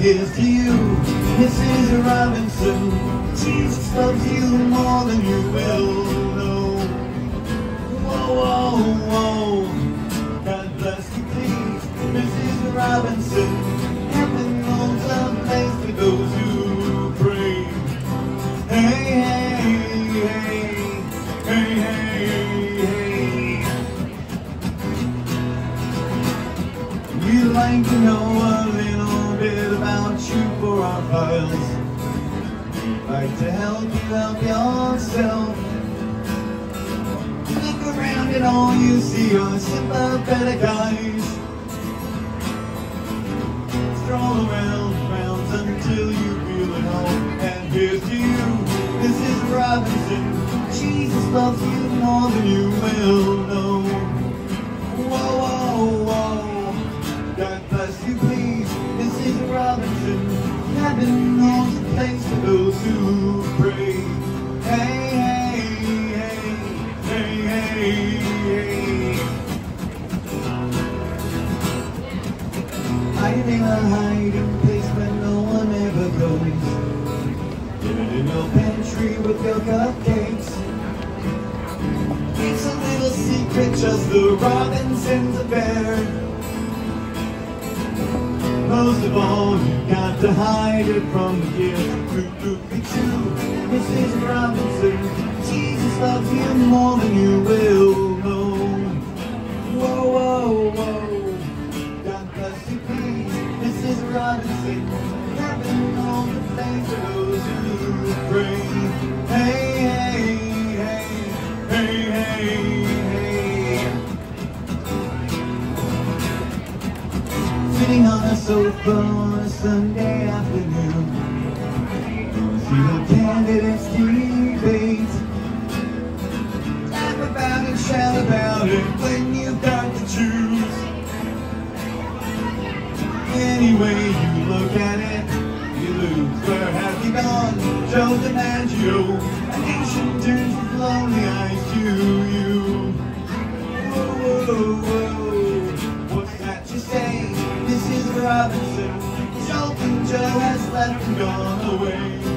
here's to you, Mrs. Robinson. Jesus loves you more than you will know. Whoa, whoa, whoa. God bless you, please, Mrs. Robinson. Heaven owns a place for those who pray. Hey, hey, hey, hey, hey, hey. We'd like to know We'd like to help you help yourself. Look around and all you see are sympathetic eyes. Stroll around grounds until you feel at home. And here's to you, Mrs. Robinson. Jesus loves you more than you will know. Whoa, whoa, whoa. God bless you, please, Mrs. Robinson. Heaven knows a place for those who pray. Hey, hey, hey, hey, hey, hey. Hide in a hiding place where no one ever goes. Living in your pantry with your cupcakes. It's a little secret, just the Robinsons affair. Most of all, you got to hide it from the you, Mrs. Robinson. Jesus loves you more than you will know. Whoa, whoa, whoa. God bless you, please, Mrs. Robinson. Heaven knows the place for those who pray. On a Sunday afternoon. See the candidates debate. Laugh about it, shout about it when you've got to choose. Any way you look at it, you lose. Where have you gone, Joe DiMaggio? A nation turns with lonely Robinson, because Joe has left and gone away.